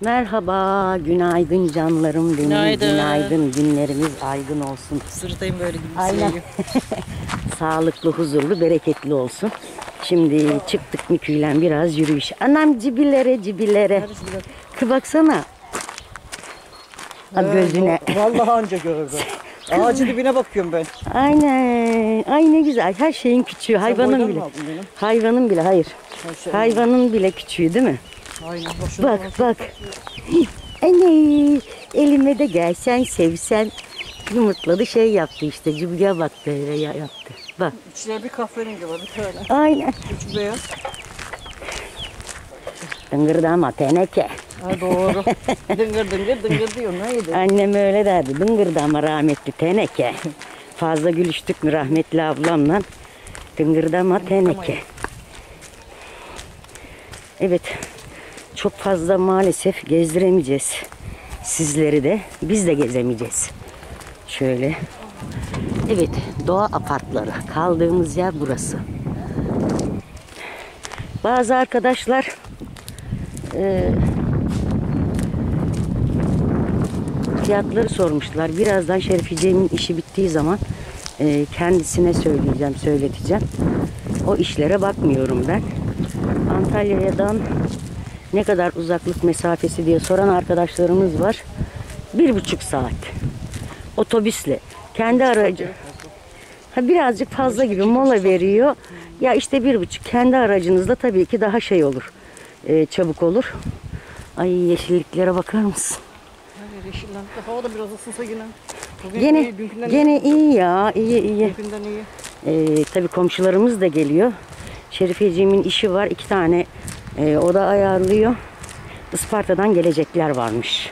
Merhaba, günaydın canlarım benim. Günaydın. Günaydın, günlerimiz aydın olsun. Sırtayım böyle gibi Aynen. Sağlıklı, huzurlu, bereketli olsun. Şimdi çıktık Mükü'yle biraz yürüyüş. Anam cibilere cibilere. Kı baksana. Ha, gözüne. Vallahi anca gördüm. Ağacın dibine bakıyorum ben. Aynen. Ay ne güzel. Her şeyin küçüğü. Hayvanın bile. Hayvanın bile hayır. Ha, şey- Hayvanın bile küçüğü değil mi? Aynen. Boşuna Bak bak. Anne elime de gelsen sevsen yumurtladı şey yaptı işte cıbıya bak böyle ya- yaptı. Bak İçine bir kahverengi var bir tane. aynen. Üç beyaz. Dıngırdama teneke. Ha doğru. dıngır dıngır dıngır diyor. Neydi? Annem öyle derdi dıngırdama rahmetli teneke. Fazla gülüştük mü rahmetli ablamla. Dıngırdama teneke. Evet çok fazla maalesef gezdiremeyeceğiz sizleri de. Biz de gezemeyeceğiz. Şöyle. Evet doğa apartları. Kaldığımız yer burası. Bazı arkadaşlar e, fiyatları sormuşlar. Birazdan Şerifice'nin işi bittiği zaman e, kendisine söyleyeceğim, söyleteceğim. O işlere bakmıyorum ben. Antalya'dan ne kadar uzaklık mesafesi diye soran arkadaşlarımız var. Bir buçuk saat. Otobüsle. Kendi aracı. Ha, birazcık fazla gibi mola veriyor. Ya işte bir buçuk. Kendi aracınızda tabii ki daha şey olur. e, çabuk olur. Ay yeşilliklere bakar mısın? Yeşillendi. Hava da biraz ısınsa yine. Bugün Gene iyi, dünkünden gene iyi ya. iyi iyi. iyi. Dünkünden iyi. Ee, tabii komşularımız da geliyor. Şerifeciğimin işi var. iki tane e, o da ayarlıyor. Isparta'dan gelecekler varmış.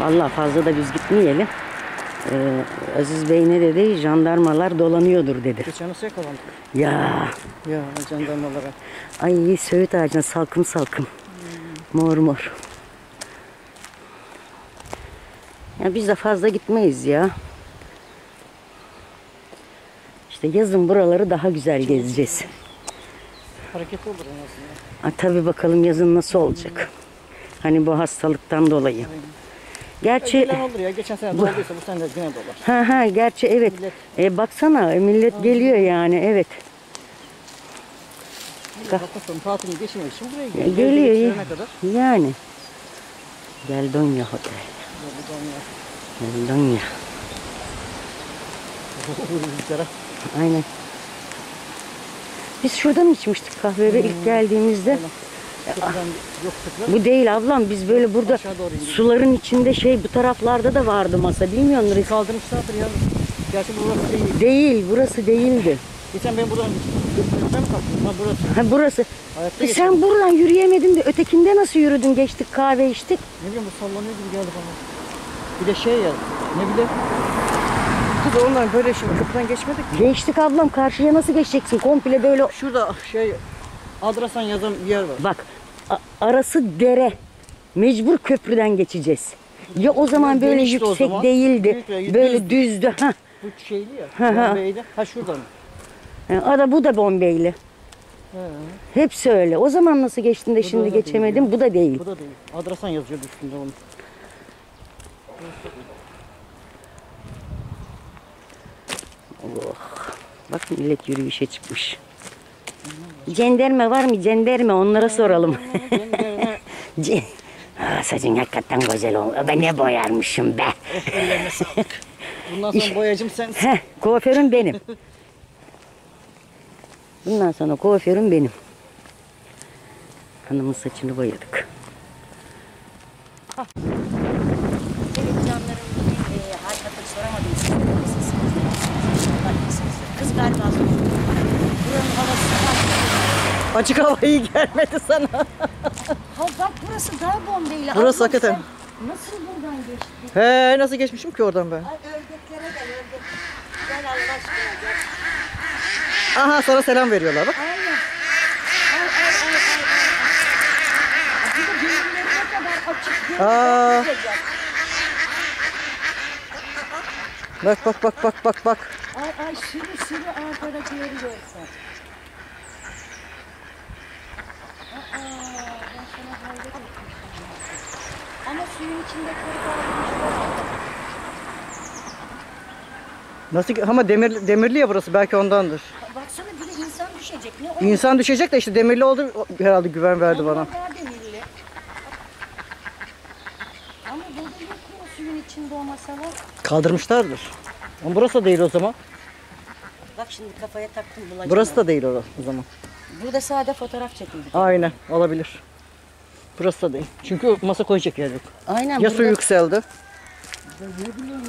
Vallahi fazla da biz gitmeyelim. Ee, Aziz Bey ne dedi? Jandarmalar dolanıyordur dedi. Geçen nasıl yakalandık? Ya Ya jandarmalara. Ay söğüt ağacına salkım salkım. Mor mor. Ya biz de fazla gitmeyiz ya. İşte yazın buraları daha güzel gezeceğiz. Hareketli olur en azından. Ha, tabii bakalım yazın nasıl olacak. Hani bu hastalıktan dolayı. Gerçi Gelen olur ya. Geçen sene dolduysa bu sene de yine dolar. ha ha gerçi evet. Millet- E, baksana millet geliyor yani evet. Sonu tatilini geçirmek için buraya E, geliyor. geliyor kadar. Yani. Geldonya Hotel. Buradan ya. Geldonya. Rüzgara. Aynen. Biz şuradan içmiştik kahveyi ilk geldiğimizde. Bu değil ablam biz böyle burada suların içinde şey bu taraflarda da vardı masa bilmiyor musun? Kaldırmışlardır ya. Gerçi burası değil. Değil burası değildi. Geçen ben buradan? Ha burası. Ha burası. E sen buradan yürüyemedin de ötekinde nasıl yürüdün geçtik kahve içtik. Ne bileyim bu sallanıyor gibi geldi bana. Bir de şey ya. Ne bileyim. Kız ondan böyle şimdi köprüden geçmedik. Geçtik ablam karşıya nasıl geçeceksin komple böyle Şurada şey Adrasan yazan bir yer var. bak a- arası dere. Mecbur köprüden geçeceğiz. Ya o zaman böyle Genişti o yüksek zaman. değildi. Büyük ve Böyle düzdü. Ha. Bu şeyli ya. hı. Bombay'de. Ha şuradan. Ha, Ara bu da Bombeyli. He. Hepsi öyle. O zaman nasıl geçtin de da şimdi değil ya. Bu da değil. Bu da değil. Adrasan yazıyor üstünde onun. Bak millet yürüyüşe çıkmış. Cenderme var mı? Cenderme onlara soralım. Aa, saçın hakikaten güzel olmuş. Ben ne boyarmışım be. Ellerine sağlık. Bundan sonra boyacım sensin. Heh, kuaförüm benim. Bundan sonra kuaförüm benim. Hanımın saçını boyadık. Evet canlarım bugün e, hakikaten soramadım size. Nasılsınız? Galiba zor. Buranın havası Açık hava iyi gelmedi sana. Ha bak burası daha bombeyli. Burası Ablam hakikaten. Nasıl buradan geçtin? He nasıl geçmişim ki oradan ben? Ay ördeklere gel ördek. Gel Allah aşkına gel. Aha sana selam veriyorlar bak. Aynen. Ay ay ay ay ay. Bir de gözlerine kadar açık. Aa. Bak bak bak bak bak bak. Ay ay sürü sürü arkadakileri görsen. Aa, ben sana hayret etmiştim. Ama suyun içinde kırık almışlar. Nasıl ama demir, demirli ya burası belki ondandır. Baksana bir de insan düşecek. Ne o? İnsan düşecek de işte demirli oldu herhalde güven verdi bana. Daha demirli. Ama burada yok mu o suyun içinde o masalar? Kaldırmışlardır. Ama burası da değil o zaman. Bak şimdi kafaya taktım bulacağım. Burası da değil o, zaman. Burada sade fotoğraf çekildi. Aynen olabilir. Burası da değil. Çünkü masa koyacak yer yok. Aynen. Ya su burada- yükseldi. Ne bileyim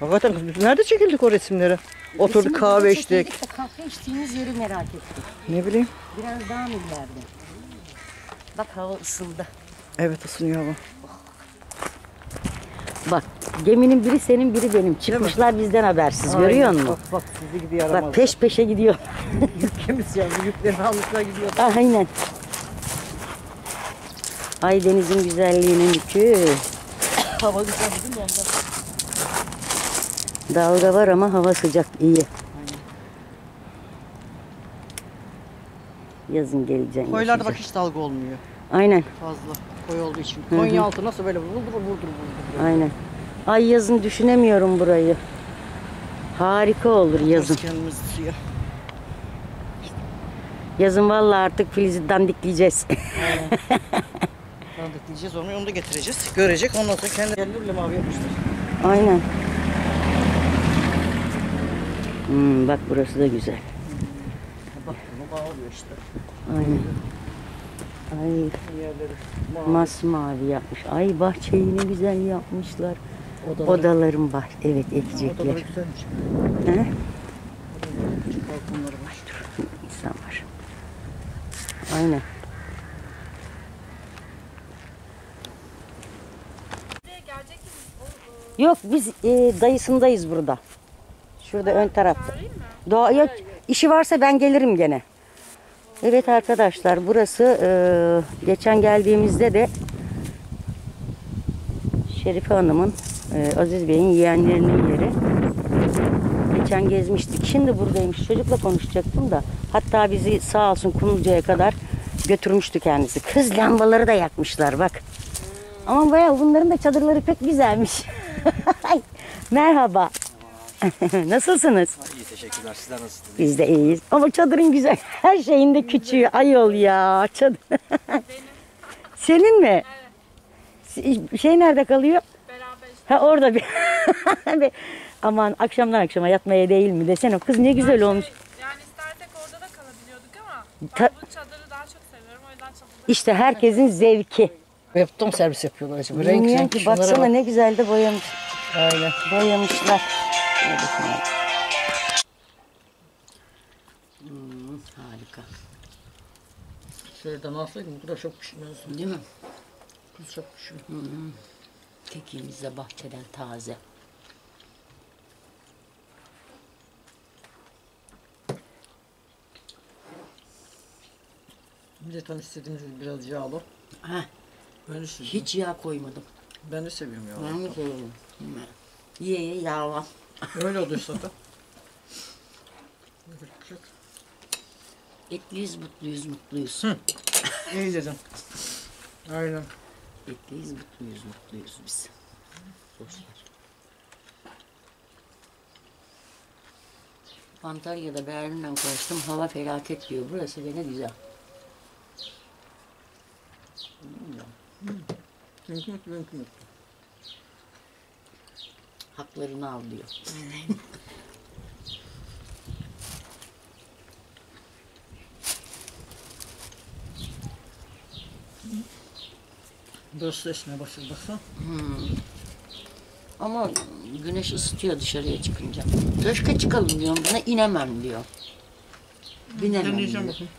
ben. Hakikaten nerede çekildik o resimleri? Oturduk Şimdi kahve içtik. çekildik de Kahve içtiğimiz yeri merak ettim. Ne bileyim. Biraz daha mı ileride? Bak hava ısındı. Evet ısınıyor hava. Bak geminin biri senin biri benim. Çıkmışlar bizden habersiz. Görüyor Aynen. musun? Bak bak sizi gibi yaramaz. Bak peş peşe gidiyor. Yükümüz yani yüklerini almışlar gidiyor. Aynen. Ay denizin güzelliğine mükü. Hava güzel değil mi? Dalga var ama hava sıcak. iyi. Yazın geleceğim. Koylarda bak hiç dalga olmuyor. Aynen. Fazla koy olduğu için. hı. Konya altı nasıl böyle vurdur vurdur vurdur. Aynen. Ay yazın düşünemiyorum burayı. Harika olur yazın. Yazın vallahi artık Filiz'i dandikleyeceğiz. Sandık diyeceğiz onu, onu da getireceğiz. Görecek ondan sonra kendi yerlerle mavi yapmışlar. Aynen. Hmm, bak burası da güzel. Bak bunu bağlıyor işte. Aynen. Ay Yerleri mavi. masmavi yapmış. Ay bahçeyi ne güzel yapmışlar. Odaları. Odaların bah evet Odaları ekecekler. güzelmiş. He? Balkonları var. İnsan var. Aynen. Yok biz e, dayısındayız burada. Şurada ön tarafta. Doğa yok. işi varsa ben gelirim gene. Evet arkadaşlar burası e, geçen geldiğimizde de Şerife Hanım'ın e, Aziz Bey'in yeğenlerinin yeri. Geçen gezmiştik. Şimdi buradaymış. Çocukla konuşacaktım da. Hatta bizi sağ olsun Kumluca'ya kadar götürmüştü kendisi. Kız lambaları da yakmışlar bak. Ama bayağı bunların da çadırları pek güzelmiş. Merhaba. Nasılsınız? İyi teşekkürler. Sizler nasılsınız? Biz de iyiyiz. Ama çadırın güzel. Her şeyin de küçüğü. Ayol ya. Çadır. Senin mi? Evet. Şey nerede kalıyor? Beraber Ha orada bir. Aman akşamdan akşama yatmaya değil mi desene. Kız ne güzel olmuş. yani istersek orada da kalabiliyorduk ama Ta- ben bu çadırı daha çok seviyorum. O yüzden çadırda İşte herkesin zevki. Webtom servis yapıyorlar acaba. Renk Bilmiyorum renk ki şunlara baksana bak. ne güzel de boyamış. Aynen. Boyamışlar. Bakayım. Hmm, harika. Şuradan alsaydım bu kadar çok pişmez. Değil mi? Kız çok pişiyor. Kekimiz de bahçeden taze. Bir de tam istediğimiz gibi biraz yağlı. Heh, Ben de seviyorum. hiç yağ koymadım. Ben de seviyorum yağlı. Ben de koyuyorum. Ye ye yağla. Öyle oluyor zaten. Etliyiz, mutluyuz, mutluyuz. İyi dedim. Aynen. Etliyiz, mutluyuz, mutluyuz biz. Boş ver. Antalya'da Berlin'den konuştum. Hava felaket diyor. Burası da ne güzel. Mümkün mü? Mümkün mü? Haklarını al diyor. Burası da esmeye başladı baksana. Ama güneş ısıtıyor dışarıya çıkınca. Köşke çıkalım diyorum. Buna inemem diyor. Binemem Deneyeceğim diyor. bakayım.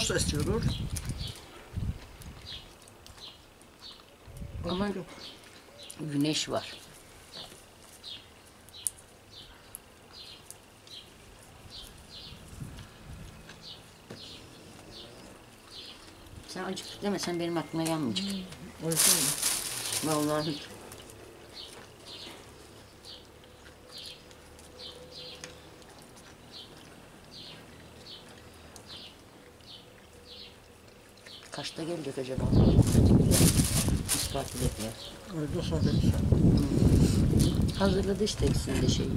Yukarısı da esiyordur. Ama güneş var. Sen acık demesen benim aklıma gelmeyecek. Yüzden mi? Vallahi. Kaçta gelecek acaba? İspat bekler. Öyle sonra dedi. Hazırladı işte ikisini de şeyi.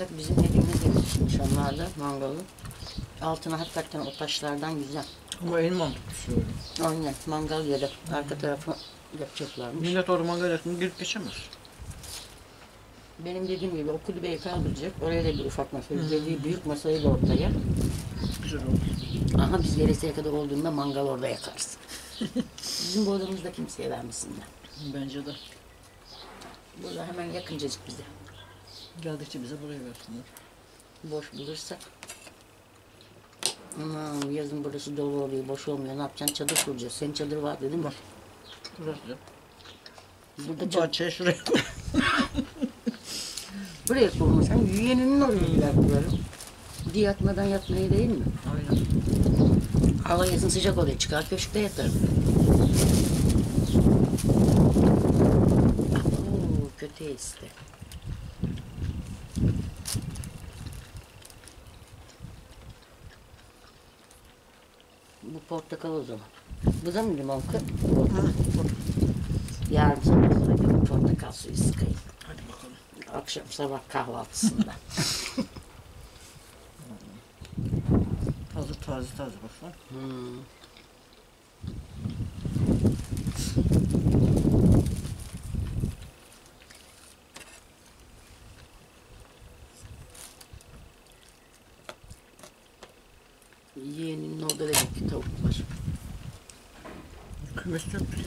Bak bizim evimiz de nişanlarda mangalı. Altına hakikaten o taşlardan güzel. Ama en mantıklısı öyle. Aynen mangal yeri. Arka tarafı yapacaklarmış. Millet orman gayretine girip geçemez. Benim dediğim gibi o kulübeyi kaldıracak. Oraya da bir ufak masa. Dediği büyük masayı da ortaya. Güzel oldu. Aha biz gelesiye kadar olduğunda mangal orada yakarız. Bizim bu odamızda kimseye vermesinler. Bence de. Burada hemen yakıncacık bize. Geldikçe bize buraya versinler. Boş bulursak. Aman yazın burası dolu oluyor, boş olmuyor. Ne yapacaksın? Çadır kuracağız. Senin çadır var dedim. Var. Burası da. Burada çadır, Bahçeye şuraya koy. buraya kurmasan yeğeninin oraya gider kurarım. Bir yatmadan yatmayı değil mi? Aynen. Hava yazın sıcak oluyor. Çıkar köşkte yatarım. Oo, kötü esti. Bu portakal o zaman. Bu da mı limon kı? Yarın portakal suyu sıkayım. Akşam sabah kahvaltısında. Hazır taze taze baksana. hmm. Yeğenimin orada da bir tavuk var. Kümes yok bir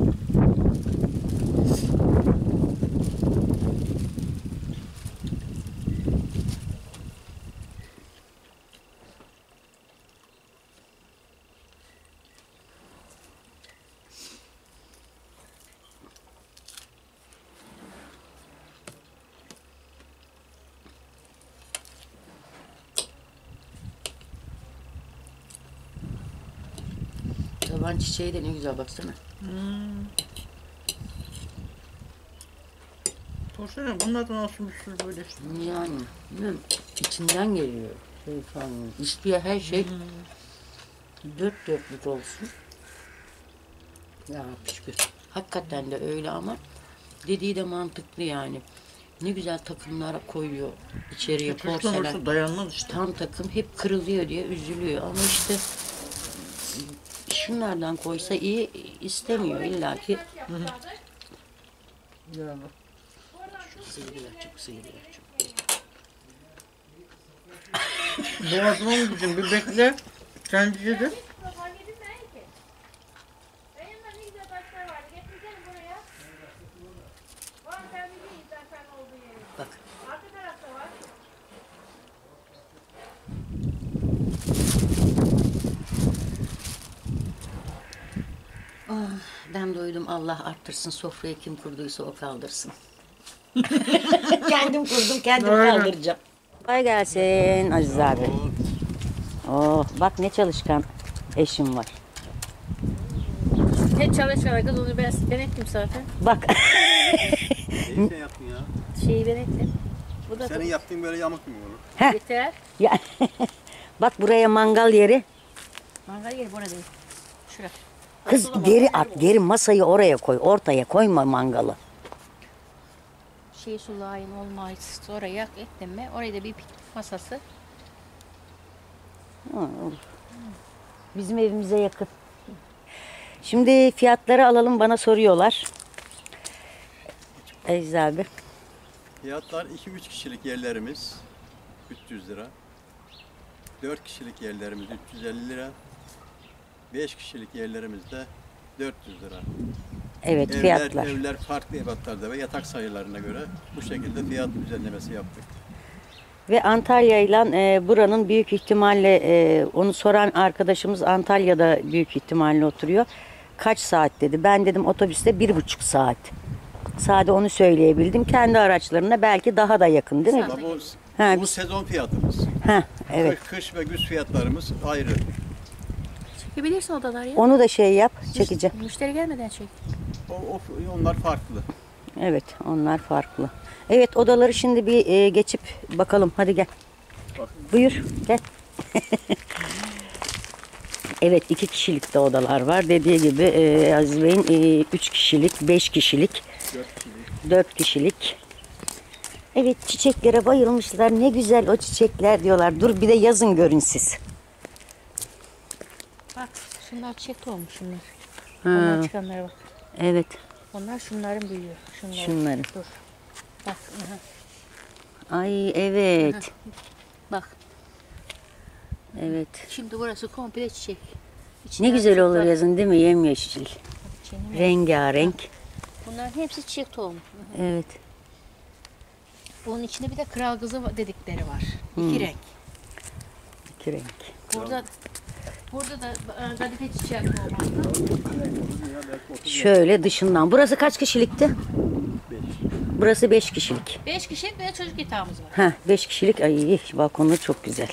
Taban çiçeği de ne güzel baksana. Hmm. Porselen bunlardan alsın bir sürü böyle işte. Yani bilmiyorum, içinden geliyor. Şey falan. İstiyor her şey dört dörtlük olsun. Ya şükür. Hakikaten de öyle ama dediği de mantıklı yani. Ne güzel takımlara koyuyor içeriye Çocuklar porselen. dayanmaz işte. Tam takım hep kırılıyor diye üzülüyor ama işte şunlardan koysa iyi istemiyor illaki. Yani. Sıyırıyor çok sıyırıyor çok. Boğazına mı gideceğim? Bir bekle. Sen dedi. Fark edilmeyen ki. Benim de ne güzel taşlar vardı. Getireceğim buraya. Var sen bildiğin zaten olduğu yeri. Bak Arka tarafta var. ben doydum Arttırsın sofrayı kim kurduysa o kaldırsın. kendim kurdum kendim Aynen. kaldıracağım. Kolay gelsin Aziz abi. Oh, bak ne çalışkan eşim var. Ne çalışkan kız onu ben, ben ettim zaten. Bak Neyi sen yaptın ya? Şeyi ben ettim. Bu da Senin yaptığın böyle yamuk mu olur? yeter. ya, bak buraya mangal yeri. Mangal yeri burada değil. Şura. Kız geri at geri masayı oraya koy ortaya koyma mangalı. Şey sulayın olmaz. Sonra yak ettim mi? Oraya da bir piknik masası. Olur. Bizim evimize yakın. Şimdi fiyatları alalım bana soruyorlar. Aziz abi. Fiyatlar 2-3 kişilik yerlerimiz 300 lira. 4 kişilik yerlerimiz 350 lira. 5 kişilik yerlerimiz de 400 lira. Evet Evler, fiyatlar. evler farklı ebatlarda ve yatak sayılarına göre bu şekilde fiyat düzenlemesi yaptık. Ve Antalya ile e, buranın büyük ihtimalle e, onu soran arkadaşımız Antalya'da büyük ihtimalle oturuyor. Kaç saat dedi. Ben dedim otobüste bir buçuk saat. Sade onu söyleyebildim. Kendi araçlarına belki daha da yakın değil mi? Bu, Ha, bu sezon fiyatımız. Ha, evet. Kış ve güz fiyatlarımız ayrı. Çekebilirsin odalar ya. Onu da şey yap, çekeceğim. Müşteri gelmeden çek. O, o, onlar farklı. Evet, onlar farklı. Evet, odaları şimdi bir e, geçip bakalım. Hadi gel. Buyur, gel. evet, iki kişilik de odalar var. Dediği gibi e, Aziz Bey'in e, üç kişilik, beş kişilik, dört kişilik. Evet, çiçeklere bayılmışlar. Ne güzel o çiçekler diyorlar. Dur bir de yazın görün siz. Bak şunlar çiçek olmuş şunlar. Ha, Onlar çıkanlara bak. evet, Onlar şunların büyüyor. Şunların. şunları. Dur. Bak. aha. Ay evet, Bak. evet. Şimdi burası komple çiçek. Ne İçinden güzel olur çiçekler- yazın değil mi? Yemyeşil. Ya. Rengarenk. Bunların hepsi çiçek tohumu. Evet. Bunun içinde bir de kral kızı dedikleri var. İki renk. İki renk. Burada burada da e, kadife çiçeği. Şöyle dışından. Burası kaç kişilikti? Burası beş kişilik. Beş kişilik ve çocuk yatağımız var. Ha, beş kişilik. Ay balkonu çok güzel.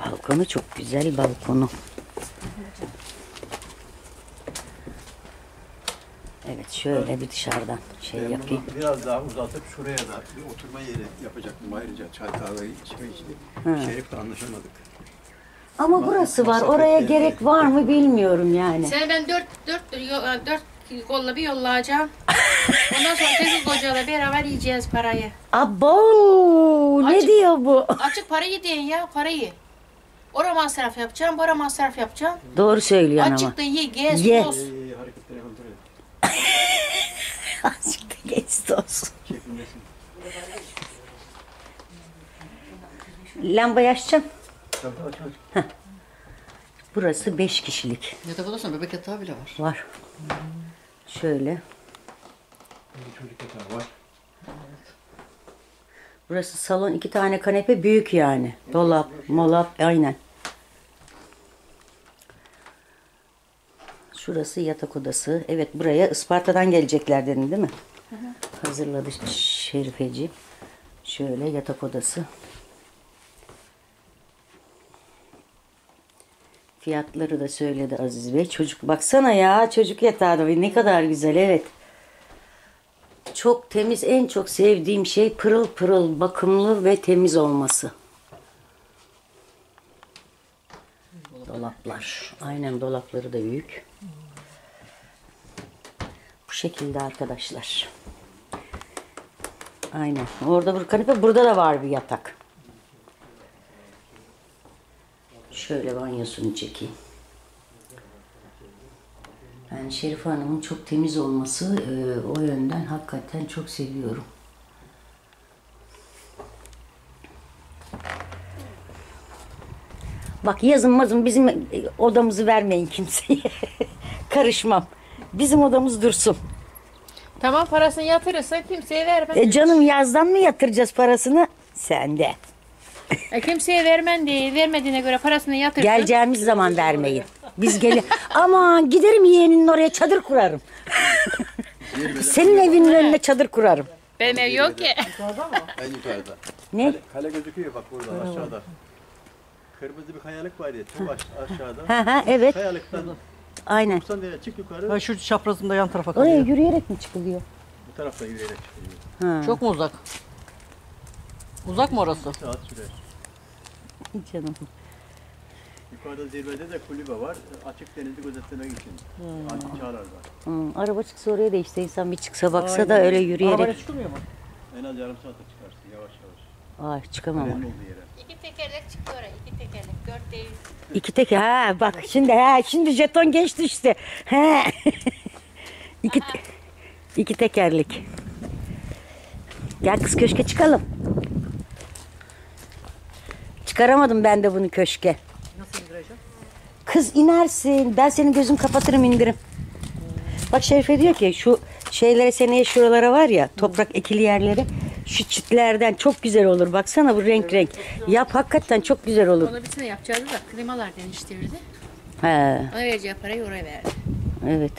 Balkonu çok güzel balkonu. Evet şöyle bir dışarıdan şey Ben yapayım. bunu biraz daha uzatıp şuraya da bir oturma yeri yapacaktım ayrıca çay kahve içmek için. Şerif'le anlaşamadık. Ama burası var. Oraya gerek var mı bilmiyorum yani. Seni ben dört, dört, yo- dört kolla bir yollayacağım. Ondan sonra tek kocayla beraber yiyeceğiz parayı. Abo ne Açık- diyor bu? Açık parayı deyin ya parayı. Ora masraf yapacağım, bora masraf yapacağım. Doğru söylüyorsun ama. Açık da ye, gez, Ye. toz. Ee, hareketleri kontrol et. Azıcık da geçti olsun. Çekilmesin. Lambayı açacağım. Burası beş kişilik. Yatak odasında bebek yatağı bile var. Var. Şöyle. Bir çocuk yatağı var. Burası salon iki tane kanepe büyük yani. Dolap, molap aynen. Şurası yatak odası. Evet buraya Isparta'dan gelecekler dedin değil mi? Hazırladı Şerifeci. Şöyle yatak odası. Fiyatları da söyledi Aziz Bey. Çocuk baksana ya çocuk yatağı ne kadar güzel evet. Çok temiz, en çok sevdiğim şey pırıl pırıl, bakımlı ve temiz olması. Dolaplar. Aynen dolapları da büyük. Bu şekilde arkadaşlar. Aynen. Orada bir kanepe, burada da var bir yatak. Şöyle banyosunu çekeyim. Ben Şerife Hanım'ın çok temiz olması e, o yönden hakikaten çok seviyorum. Bak yazın mazın bizim e, odamızı vermeyin kimseye. Karışmam. Bizim odamız dursun. Tamam parasını yatırırsa kimseye vermem. E canım yazdan mı yatıracağız parasını? Sende. E, kimseye vermen değil. Vermediğine göre parasını yatırsın. Geleceğimiz zaman vermeyin. Biz gel. Aman giderim yeğeninin oraya çadır kurarım. Senin evinin önüne çadır kurarım. Benim ev yok ki. En yukarıda. Ne? Kale, kale gözüküyor bak burada aşağıda. Kırmızı bir kayalık var ya çok aş- aşağıda. Ha ha evet. Kayalıktan Aynen. 90 derece çık yukarı. Ben şu çaprazında yan tarafa Oraya yürüyerek mi çıkılıyor? Bu tarafta yürüyerek çıkıyor. Ha. Çok mu uzak? Uzak mı orası? Saat sürer. Canım. Yukarıda zirvede de kulübe var. Açık denizi gözetlemek için. Antik çağlar var. Hı, araba çıksa oraya da işte insan bir çıksa baksa da öyle yürüyerek. Arabayla çıkılmıyor mu? En az yarım saate çıkarsın yavaş yavaş. Ay çıkamam. İki tekerlek çıktı oraya. iki tekerlek. Dört değil. İki tek ha bak şimdi ha şimdi jeton geçti işte. He. iki, te- iki tekerlik. Gel kız köşke çıkalım. Çıkaramadım ben de bunu köşke. Nasıl indireceğim? Kız inersin. Ben senin gözün kapatırım indirim. Bak Şerife diyor ki şu şeylere seneye şuralara var ya toprak ekili yerleri Şu çitlerden çok güzel olur. Baksana bu renk renk. Yap hakikaten çok güzel olur. Ona bir sene yapacağız da klimalar değiştirdi. He, Ona vereceği parayı oraya verdi. evet.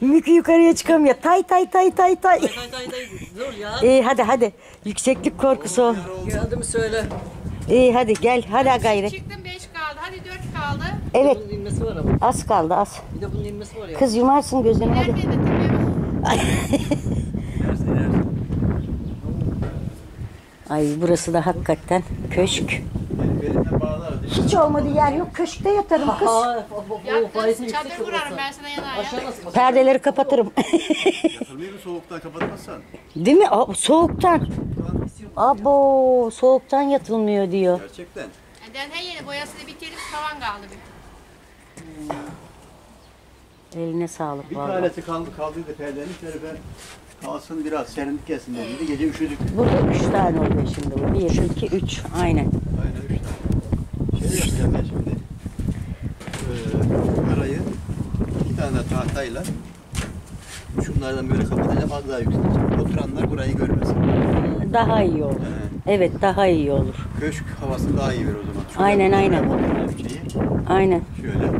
Mükü yukarıya çıkamıyor. Tay tay tay tay tay. Day dur ya. İyi hadi hadi. Yükseklik korkusu. ol. Geldi mi söyle. İyi hadi gel. Hadi gayret. Çıktım 5 kaldı. Hadi 4 kaldı. Evet Bunun inmesi var ama. az kaldı az. Bir de bunun inmesi var ya. Kız yumarsın gözünü hadi. Nerede. Ay burası da hakikaten köşk. Hiç olmadı yer yok. Köşkte yatarım kız. Aa, o, o, o faizi Yattın yüksek çadır kurarım ben sana yana ya. Aşağı nasıl basar? Perdeleri kapatırım. Yatırmayı mı soğuktan kapatmazsan? Değil mi? Aa, soğuktan. Abo soğuktan yatılmıyor diyor. Gerçekten. Ben her yeri boyasını bitirdim tavan kaldı bir. Eline sağlık Bir vallahi. tanesi kaldı kaldıydı perdenin şöyle ben kalsın biraz serinlik gelsin dedi. Gece üşüdük. Burada üç tane oluyor şimdi bu. Bir, iki, üç. Aynen. Aynen üç tane. Şey yapacağım ben şimdi. Ee, arayı iki tane tahtayla şunlardan böyle kapatacağım az daha yükselteceğim. Oturanlar burayı görmesin. Daha iyi olur. Ee, Evet daha iyi olur. köşk havası daha iyi verir o zaman. Şuraya Aynen, aynen. Şeyi. Aynen. Şöyle.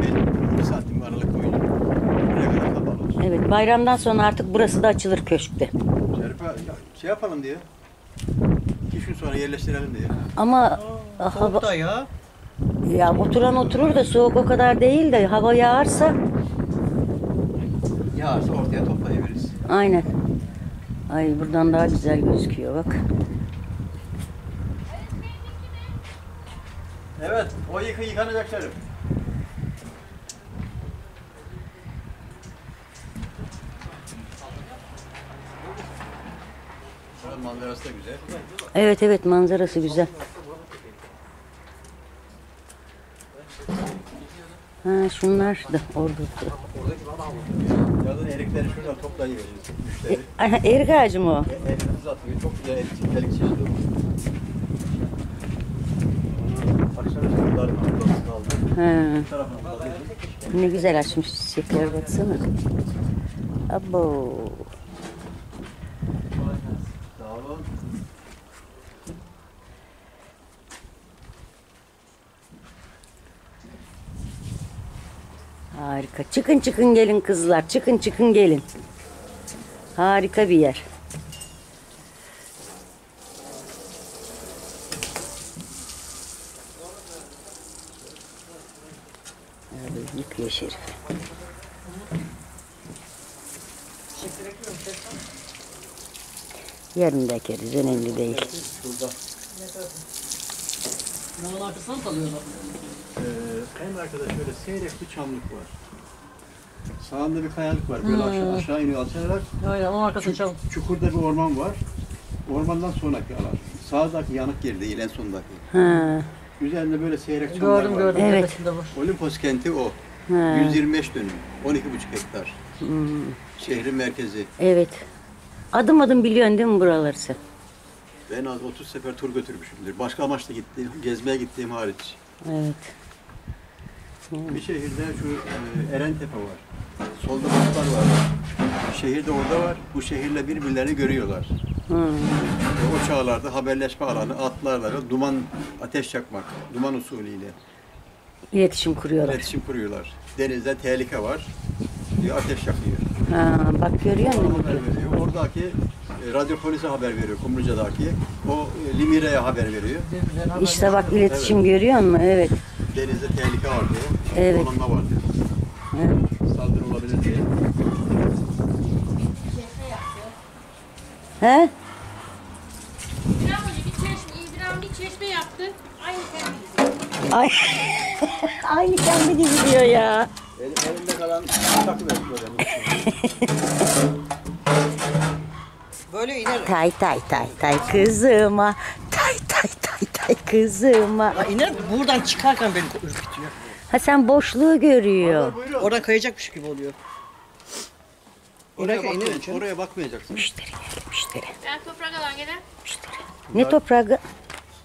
Bir, bir santim aralık koyacağım. Buraya kadar kapalı olsun. Evet bayramdan sonra artık burası da açılır köşkte. Şerife ya şey yapalım diyor. İki gün sonra yerleştirelim diyor. Ama hava, Soğukta ya. ya oturan oturur da soğuk o kadar değil de hava yağarsa Yağarsa ortaya toplayıveririz. aynen. Ay buradan daha güzel gözüküyor bak. Evet, o yıkı yıkanacak Şerif. Manzarası da güzel. Evet evet manzarası güzel. Ha şunlar da orada. Yazın erikleri şuradan toplayıveririz. Müşteri. Aha, erik ağacı mı o? Elini uzatıyor. Çok güzel erik nasıl aldı. Ha, ne güzel açmış çiçekler baksana. Abo. Sağ olun. Harika. Çıkın çıkın gelin kızlar. Çıkın çıkın gelin. Harika bir yer. Yıkıyor Şerif. Yarın da ekeriz. Önemli değil. Şurada. Bunun arkasına mı kalıyorlar? Ee, en arkada şöyle seyrek bir çamlık var. Sağında bir kayalık var. Böyle aşağı, aşağı iniyor alçalarak. Aynen onun arkasına çal. Çukurda bir orman var. Ormandan sonraki alan. Sağdaki yanık yer değil, en sondaki. Ha, Üzerinde böyle seyrek çamlar Gördüm var. gördüm. Evet. Tepesinde var. Olimpos kenti o. ha. 125 dönüm. 12,5 hektar. Hmm, Şehrin merkezi. evet. Adım adım biliyorsun değil mi buraları sen? Ben az 30 sefer tur götürmüşümdür. Başka amaçla gittiğim, gezmeye gittiğim hariç. Evet. Bir şehirde şu e, Erentepe var. Solda Bulutlar var. Şehir de orada var. Bu şehirle birbirlerini görüyorlar. Hmm. E, O çağlarda haberleşme alanı atlarla duman ateş yakmak, duman usulüyle İletişim kuruyorlar. iletişim kuruyorlar. Denizde tehlike var. Bir ateş yakıyor. Ha, bak görüyor musun? Haber veriyor. Oradaki e, radyo polise haber veriyor Kumruca'daki. O e, Limire'ye haber veriyor. İşte bak iletişim görüyor musun? Evet. Denizde tehlike var diye. Evet. Donanma var diye. evet. Saldırı olabilir diye. He? İbrahim Hoca bir çeşme, İbrahim bir çeşme yaptı. Aynı kendi gibi. Ay. Aynı kendi gibi diyor ya. Elim, elimde kalan takı böyle. Böyle iner. Tay tay tay tay kızıma. Tay tay tay kızıma. Ya iner buradan çıkarken beni ürkütüyor. Ha sen boşluğu görüyor. Oradan kayacakmış gibi oluyor. Oraya, bakmayacaksın. için. oraya bakmayacaksın. Müşteri geldi müşteri. Ben toprak alan gene. müşteri. Ne toprağı?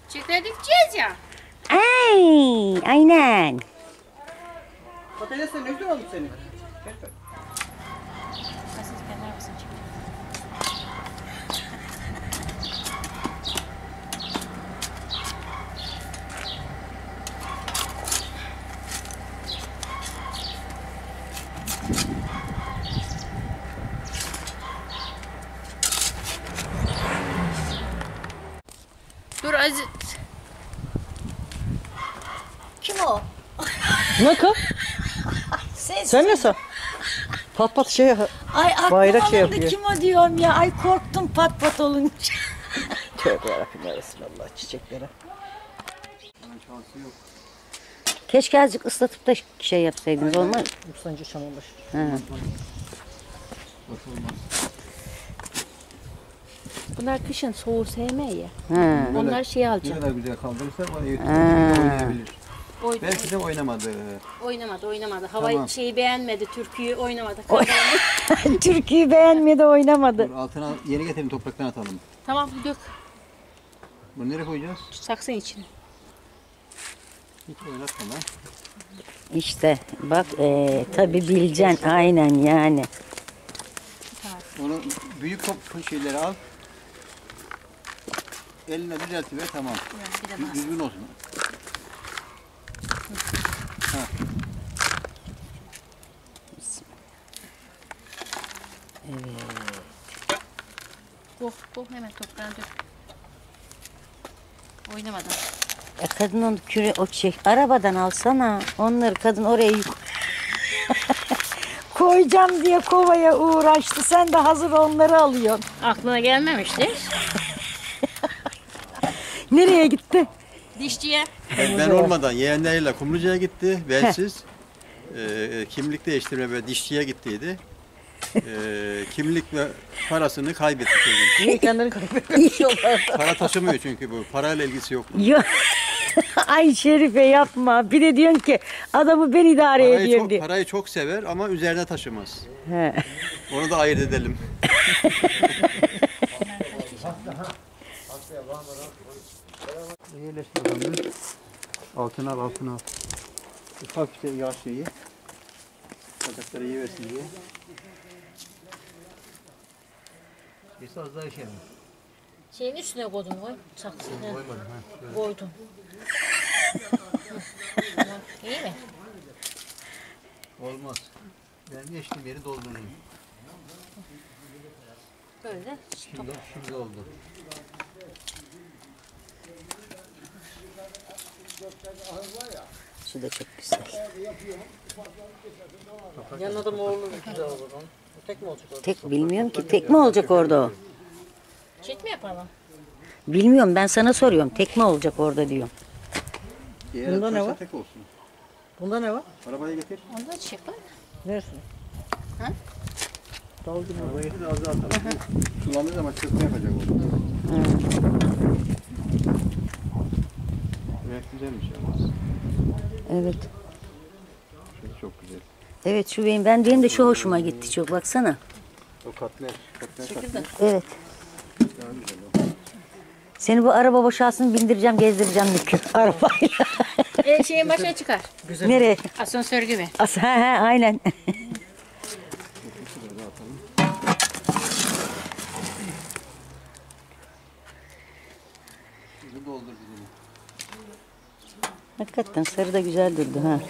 Çiftler dikeceğiz ya. Ay, aynen. Patatesler ne güzel olmuş senin. Siz kenar mısın? Dur Aziz. Kim o? Ne kız? Ses. Sen ne sen? Pat pat şey Ay Bayrak şey yapıyor. Kim o diyorum ya. Ay korktum pat pat olunca. Tövbe yarabbim ya Resulallah çiçeklere. Keşke azıcık ıslatıp da şey yapsaydınız olmaz. Mustancı çam olmuş. Ha. Bunlar kışın soğuğu sevmiyor ya. Ha. Onlar şey Ne alacağım. kadar güzel kaldırırsa o Ha. oynayabilir. Oy- Belki de oynamadı. oynamadı, oynamadı. Havayı Tamam. şeyi beğenmedi, türküyü oynamadı. Türkiye'yi beğenmedi oynamadı. Dur altına yeni getirin topraktan atalım. tamam dök. Bunu nereye koyacağız? Saksın içine. Hiç oynatma lan. İşte bak e, tabi bileceksin aynen yani. Onu büyük top şeyleri al. Eline düzeltiver tamam. Bir de bas. Düzgün olsun. Bu, bu hemen toprağını dök. Oynamadan. E, kadın onu küre o şey arabadan alsana. Onları kadın oraya. Koyacağım diye kovaya uğraştı. Sen de hazır onları alıyorsun. Aklına gelmemişti. Nereye gitti? Dişçiye. Ben, ben olmadan yeğenleriyle Kumluca'ya gitti. Bensiz. Ee, kimlik değiştirme ve dişçiye gittiydi. Ee, kimlik ve parasını kaybetti. Niye kendini kaybetmiş Para taşımıyor çünkü bu. Parayla ilgisi yok. Yok. Ay Şerife yapma. Bir de diyorsun ki adamı ben idare Parayı ediyorum çok, diye. parayı çok sever ama üzerine taşımaz. He. Onu da ayırt edelim. Yerleştir bakalım. Altına al, altına al. Ufak işte yağ şeyi. Bacakları iyi versin diye. Az daha şey mi? Şeyin üstüne koydum koy. Saksını. Koymadım ha. Koydum. İyi mi? Olmaz. Ben geçtiğim yeri doldurayım. Böyle. Şimdi, şimdi oldu. Su da çok güzel. Yanına da güzel olur. Tek mi olacak orada? Tek bilmiyorum ki. Tek mi olacak orada o? Çift mi yapalım? Bilmiyorum ben sana soruyorum. Tek mi olacak orada diyorum. Diğer Bunda ne var? Tek olsun. Bunda ne var? Arabayı getir. Onda çiçek var. Neresi? Ha? Dal gibi. Arabayı getir az daha atalım. Sulandığı zaman çırpma yapacak o. Renk güzelmiş ama. Evet. Şöyle çok güzel. Evet şu benim, ben benim de şu hoşuma gitti çok baksana. O katmer. Katmer katmer. Evet. Seni bu araba boşalsın bindireceğim gezdireceğim Mükü arabayla. E, şeyin başına çıkar. Nereye? Asansör gibi. As he he aynen. Hakikaten sarı da güzel durdu ha.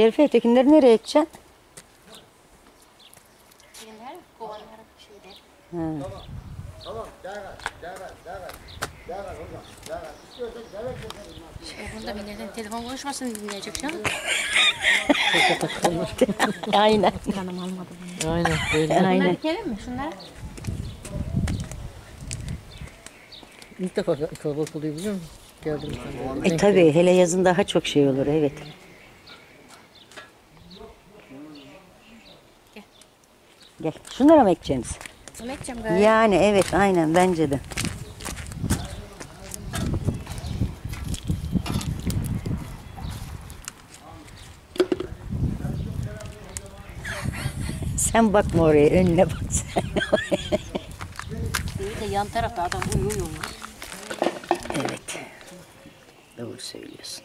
Şerife ötekileri nereye ekeceksin? Şeyler, kovanlar, şeyler. Ha. Şey, bunda bir neden telefon konuşmasını dinleyecek canım. Aynen. Kanım almadı bunu. Aynen böyle. Bunları Aynen. dikelim mi? Şunları. İlk defa kalabalık oluyor biliyor musun? Geldim. E tabii hele yazın daha çok şey olur evet. Gel. Şunlara mı ekeceksiniz? Bunu ekeceğim galiba. Yani evet aynen bence de. Sen bakma oraya önüne bak sen. Bir de yan tarafta adam uyuyor. evet. Doğru söylüyorsun.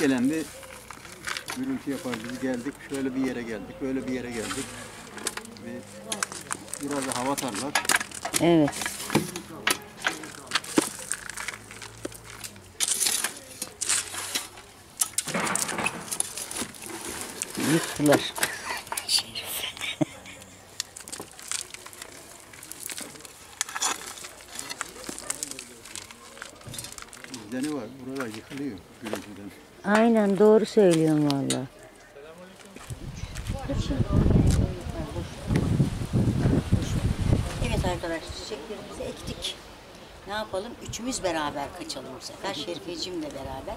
gelen bir gürültü yapar. Biz geldik, şöyle bir yere geldik, böyle bir yere geldik. Ve biraz da hava tarlar. Evet. Yıktılar. Bizde ne var? Buralar yıkılıyor gürültüden. Aynen doğru söylüyorsun valla. Evet arkadaşlar çiçeklerimizi ektik. Ne yapalım? Üçümüz beraber kaçalım bu sefer. Şerifeciğimle beraber.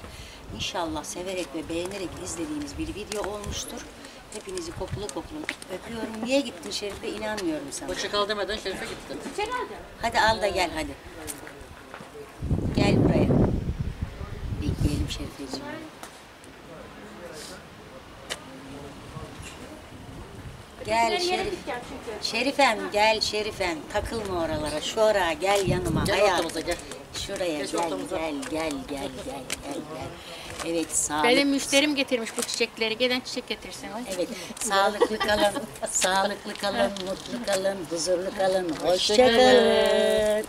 İnşallah severek ve beğenerek izlediğiniz bir video olmuştur. Hepinizi kokulu kokulu öpüyorum. Niye gittin Şerife? İnanmıyorum sana. Hoşça kal demeden Şerife gitti. Hadi al da gel hadi. Gel buraya. Bekleyelim Şerifeciğim. Gel Şerif. Şerifem gel Şerifem. Takılma oralara. Şuraya gel yanıma. Gel hayatım. ortamıza gel. Şuraya Geç gel, ortamıza. gel gel gel gel gel gel. Evet sağlık. Benim müşterim getirmiş bu çiçekleri. Gelen çiçek getirsin. Ay. Evet sağlıklı kalın, sağlıklı kalın, mutlu kalın, huzurlu kalın. Hoşça kalın.